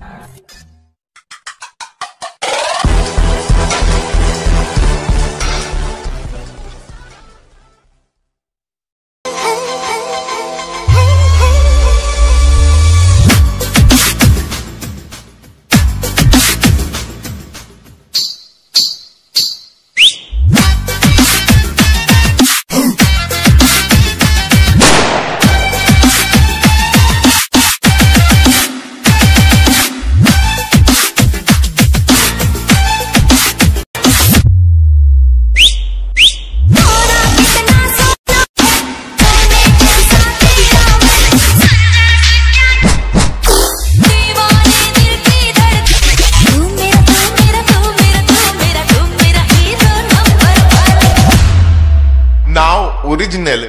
have now original.